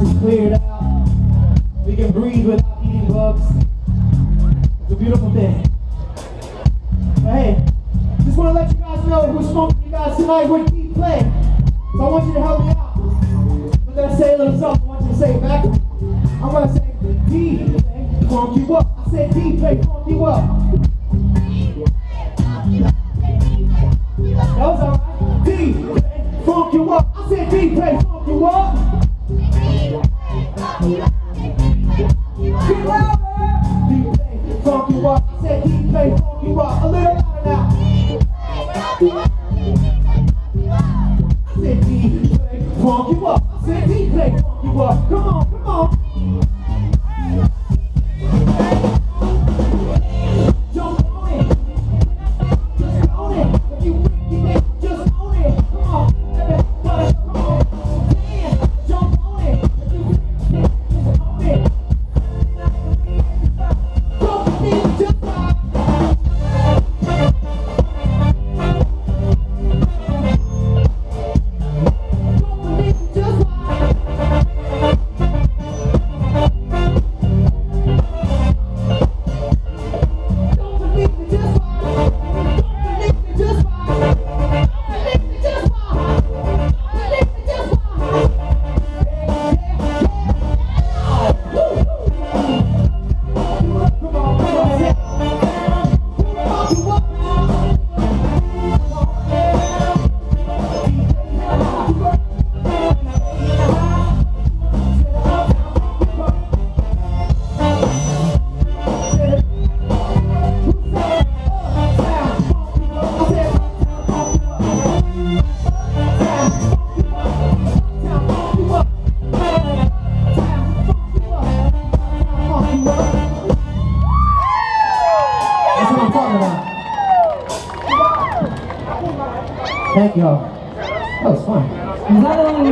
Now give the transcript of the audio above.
is cleared out. We can breathe without eating bugs. It's a beautiful thing. But hey, just want to let you guys know who's smoking you guys tonight with D Play. So I want you to help me out. I'm going to say a little something. I want you to say it back. I'm going to say D, play, funk you up. I said D, play, funk you up. That was alright. D, play, funk you up. I said D, play, funk you up. I said D play funk you up. I said D play funk you up. Come on. Thank y'all. That was fun.